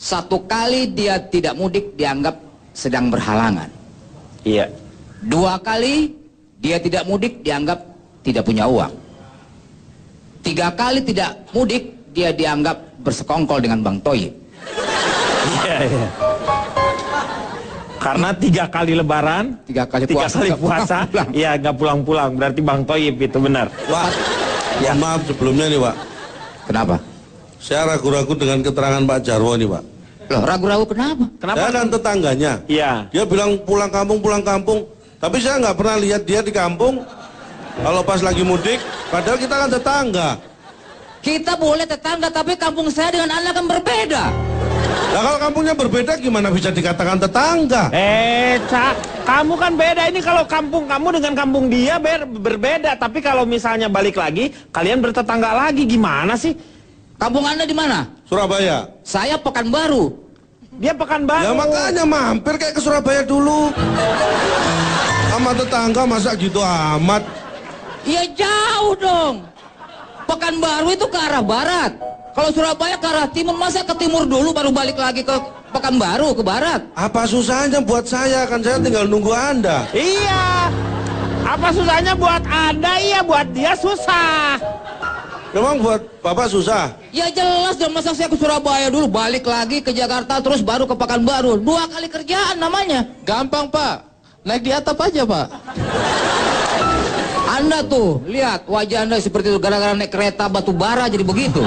Satu kali dia tidak mudik dianggap sedang berhalangan. Iya. Dua kali dia tidak mudik dianggap tidak punya uang. Tiga kali tidak mudik dia dianggap bersekongkol dengan Bang Toyib. Iya, iya. Karena tiga kali lebaran, Tiga kali tiga puasa, kali nggak puasa, pulang-pulang. iya nggak pulang-pulang. Berarti Bang Toyib itu benar. Pak, mohon maaf sebelumnya nih Pak. Kenapa? Saya ragu-ragu dengan keterangan Pak Jarwo nih Pak. Loh, ragu-ragu kenapa? Kenapa? Saya kan tetangganya. Iya. Dia bilang pulang kampung, pulang kampung. Tapi saya nggak pernah lihat dia di kampung. Kalau pas lagi mudik, padahal kita kan tetangga. Kita boleh tetangga, tapi kampung saya dengan Anda kan berbeda. Nah kalau kampungnya berbeda gimana bisa dikatakan tetangga? Eh, Cak, kamu kan beda ini kalau kampung kamu dengan kampung dia ber- berbeda. Tapi kalau misalnya balik lagi, kalian bertetangga lagi gimana sih? Kampung Anda di mana? Surabaya. Saya Pekanbaru. Dia Pekanbaru. Ya makanya mampir kayak ke Surabaya dulu. Sama tetangga masa gitu amat. Ya jauh dong. Pekanbaru itu ke arah barat. Kalau Surabaya ke arah timur, masa ke timur dulu baru balik lagi ke Pekanbaru, ke barat? Apa susahnya buat saya? Kan saya tinggal nunggu Anda. Iya. Apa susahnya buat Anda? Iya, buat dia susah. Memang buat Bapak susah? Ya jelas dong, masa saya ke Surabaya dulu, balik lagi ke Jakarta, terus baru ke Pekanbaru. Dua kali kerjaan namanya. Gampang pak, naik di atap aja pak. Anda tuh, lihat wajah Anda seperti itu gara-gara naik kereta batu bara jadi begitu.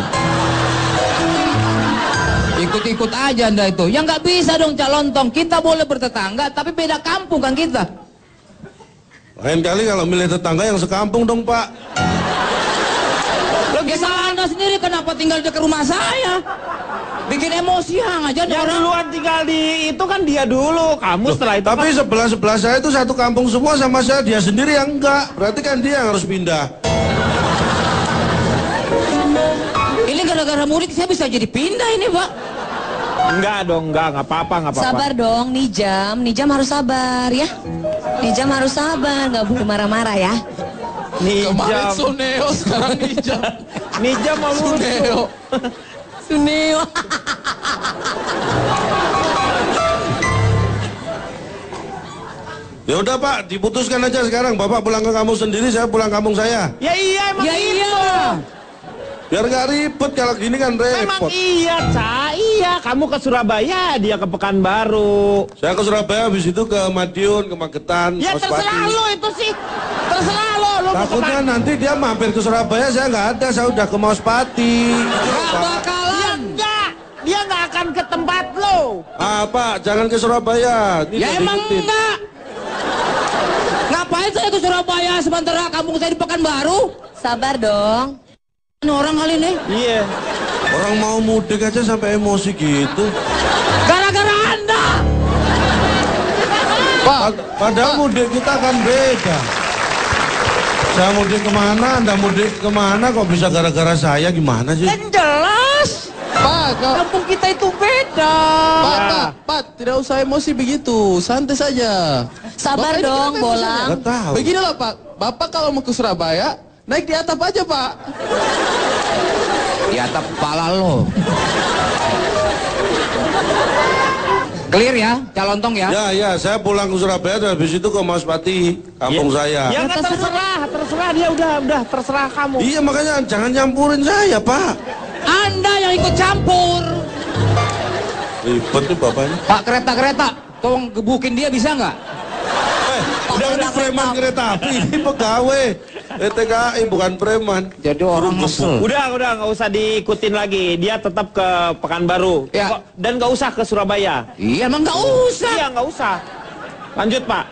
Ikut-ikut aja Anda itu. Ya nggak bisa dong calontong. Kita boleh bertetangga, tapi beda kampung kan kita. Lain kali kalau milih tetangga yang sekampung dong Pak. Ya Anda sendiri kenapa tinggal dekat rumah saya? Bikin emosi hang aja Yang orang. duluan tinggal di itu kan dia dulu. Kamu setelah itu Tapi kan- sebelah-sebelah saya itu satu kampung semua sama saya. Dia sendiri yang enggak. Berarti kan dia yang harus pindah. Ini gara-gara mudik saya bisa jadi pindah ini pak. enggak dong, enggak, enggak apa-apa, enggak apa-apa. Sabar dong, Nijam. Nijam harus sabar ya. Nijam harus sabar, nggak boleh marah-marah ya. Kemarin Nijam. Suneo, sekarang Nijam. Nijam mau Suneo. Suneo. Ya udah Pak, diputuskan aja sekarang. Bapak pulang ke kampung sendiri, saya pulang kampung saya. Ya iya emang Ya gitu. iya. Biar nggak ribet kalau gini kan Emang repot. iya, Ca. Iya, kamu ke Surabaya, dia ke Pekanbaru. Saya ke Surabaya, habis itu ke Madiun, ke Magetan, Ya Ospati. terserah lo itu sih. Terserah lo, lo ke Takutnya Pekan- nanti dia mampir ke Surabaya, saya nggak ada, saya udah ke Mospati. Gak Ya bakalan. enggak. Dia nggak akan ke tempat lo. Ah Pak, jangan ke Surabaya. Ini Ya emang diikutin. enggak. Ngapain saya ke Surabaya sementara kampung saya di Pekanbaru? Sabar dong. Ini orang kali ini. Iya. Orang mau mudik aja sampai emosi gitu. Gara-gara Anda. Pak, Pad- Padahal mudik kita kan beda. Saya mudik ke mana, Anda mudik ke mana, kok bisa gara-gara saya gimana sih? Kan jelas. Pak, Kampung kita itu beda. Pak, Pak, Pak, tidak usah emosi begitu, santai saja. Sabar Bapak dong? Bolang. Tahu. Beginilah Pak, Bapak kalau mau ke Surabaya, naik di atap aja Pak. Di atap kepala lo. Clear ya, calontong ya. Ya, ya, saya pulang ke Surabaya dan habis itu ke Mospati, kampung saya. Ya nggak terserah, terserah dia udah, udah terserah kamu. Iya, makanya jangan nyampurin saya, Pak. Anda yang ikut campur. Ribet nih bapaknya. Pak kereta-kereta, tolong gebukin dia bisa nggak? Eh, udah ini preman kereta api, ini pegawai. ETKI bukan preman. Jadi orang ngesel. Udah, udah nggak usah diikutin lagi. Dia tetap ke Pekanbaru. Ya. Kok- Dan nggak usah ke Surabaya. Iya emang nggak usah. Iya, nggak usah. Lanjut, Pak.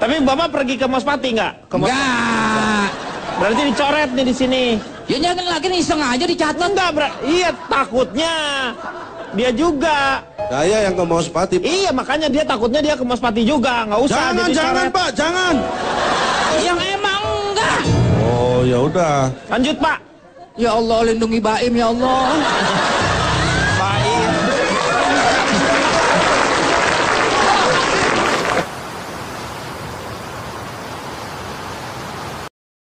Tapi Bapak pergi ke Mospati nggak? Ke Mos- Enggak. Berarti dicoret nih di sini. Ya jangan lagi nih iseng aja dicatat. Enggak, iya takutnya. Dia juga. Saya yang ke Mospati. Iya, makanya dia takutnya dia ke Mospati juga. Nggak usah. Jangan, jangan, dicoret. Pak, jangan. Yang emang enggak. Oh, ya udah. Lanjut, Pak. Ya Allah lindungi Baim ya Allah.